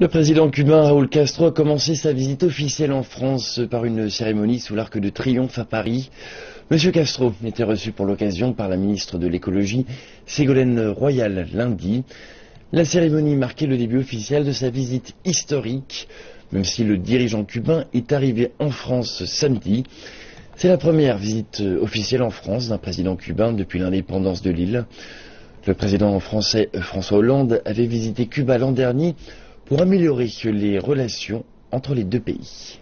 Le président cubain Raúl Castro a commencé sa visite officielle en France par une cérémonie sous l'arc de triomphe à Paris. Monsieur Castro était reçu pour l'occasion par la ministre de l'écologie Ségolène Royal lundi. La cérémonie marquait le début officiel de sa visite historique, même si le dirigeant cubain est arrivé en France samedi. C'est la première visite officielle en France d'un président cubain depuis l'indépendance de l'île. Le président français François Hollande avait visité Cuba l'an dernier pour améliorer les relations entre les deux pays.